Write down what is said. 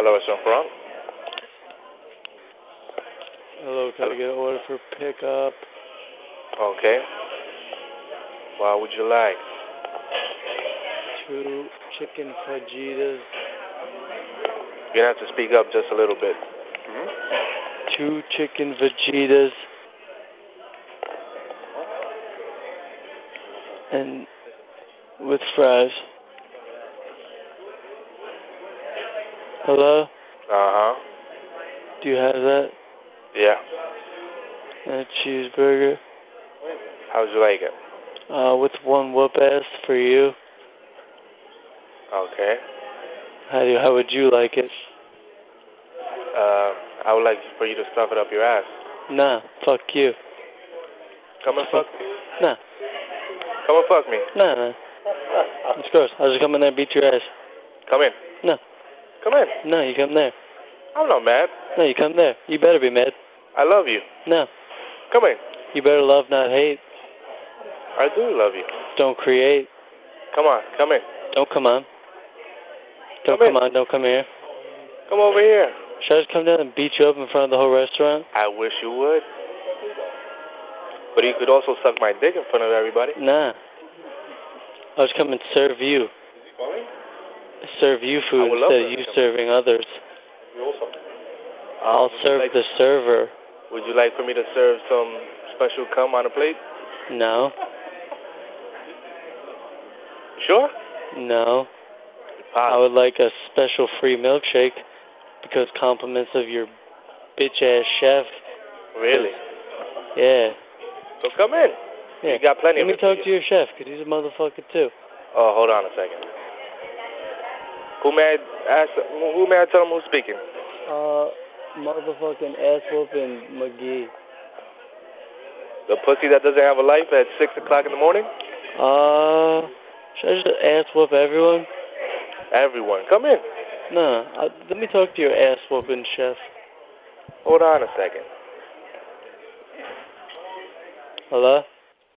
Hello, restaurant Frank. Hello, can I get an order for pickup? Okay. What would you like? Two chicken fajitas, You're gonna have to speak up just a little bit. Mm-hmm. two chicken fajitas, and with fries. Hello? Uh huh. Do you have that? Yeah. And a cheeseburger? How would you like it? Uh, with one whoop ass for you. Okay. How do you, how would you like it? Uh, I would like for you to stuff it up your ass. Nah, fuck you. Come and fuck me. Nah, Come and fuck me. nah, nah. It's gross. I'll just come in there and beat your ass. Come in. No. Come in. No, you come there. I'm not mad. No, you come there. You better be mad. I love you. No, Come in. you better love, not hate. I do love you. Don't create. Come on. Come in. Don't come on. Don't Come come, on. Don't come here. Come over here. Should I just come down and beat you up in front of the whole restaurant? I wish you would. But you could also suck my dick in front of everybody. Nah. I'll just come and serve you. Serve you food instead of you serving others. I'll um, serve like- the server. Would you like for me to serve some special cum on a plate? No, Sure. no. I would like a special free milkshake because compliments of your bitch ass chef. Really? Yeah. So come in. Yeah. You got plenty Let of me talk to your chef because he's a motherfucker too. Oh, hold on a second. Who may I ask? Who may I tell him who's speaking? Uh, motherfucking ass whooping McGee. The pussy that doesn't have a life at six o'clock in the morning. Uh, should I just ass whoop everyone? Everyone, come in. No, uh, let me talk to your ass whooping chef. Hold on a second. Hello?